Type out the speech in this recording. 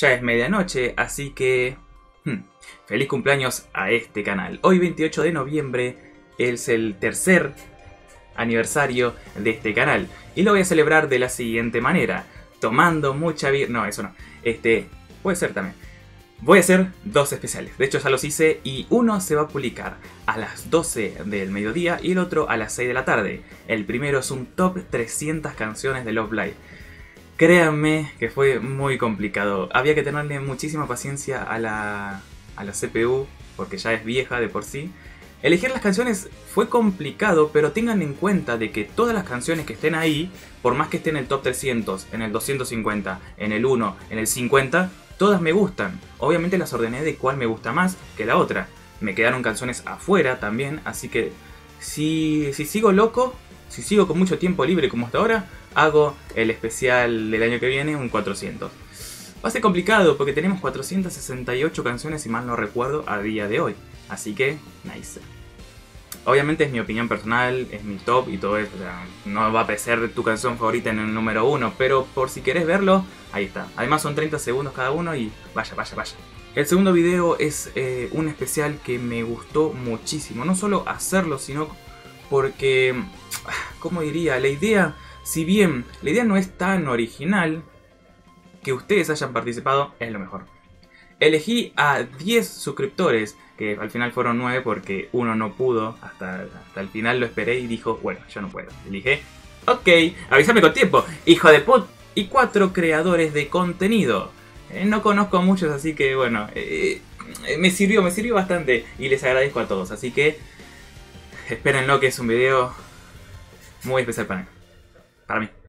ya es medianoche, así que... hmm, feliz cumpleaños a este canal. Hoy 28 de noviembre es el tercer aniversario de este canal. Y lo voy a celebrar de la siguiente manera. Tomando mucha birra... No, eso no. Este... Puede ser también. Voy a hacer dos especiales. De hecho ya los hice y uno se va a publicar a las 12 del mediodía y el otro a las 6 de la tarde. El primero es un top 300 canciones de Love Live. Créanme que fue muy complicado. Había que tenerle muchísima paciencia a la, a la CPU porque ya es vieja de por sí. Elegir las canciones fue complicado, pero tengan en cuenta de que todas las canciones que estén ahí, por más que estén en el top 300, en el 250, en el 1, en el 50, todas me gustan. Obviamente las ordené de cuál me gusta más que la otra. Me quedaron canciones afuera también, así que si, si sigo loco, si sigo con mucho tiempo libre como hasta ahora, hago el especial del año que viene, un 400. Va a ser complicado porque tenemos 468 canciones, si mal no recuerdo, a día de hoy. Así que, nice. Obviamente es mi opinión personal, es mi top y todo eso. O sea, no va a aparecer tu canción favorita en el número uno, pero por si querés verlo, ahí está. Además son 30 segundos cada uno y vaya, vaya, vaya. El segundo video es eh, un especial que me gustó muchísimo. No solo hacerlo, sino porque, ¿cómo diría? La idea, si bien la idea no es tan original, que ustedes hayan participado es lo mejor. Elegí a 10 suscriptores, que al final fueron 9 porque uno no pudo, hasta, hasta el final lo esperé y dijo, bueno, yo no puedo. Y ok, avísame con tiempo, hijo de put. Y 4 creadores de contenido. Eh, no conozco a muchos, así que bueno, eh, eh, me sirvió, me sirvió bastante y les agradezco a todos. Así que espérenlo que es un video muy especial para mí. Para mí.